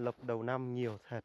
lộc đầu năm nhiều thật.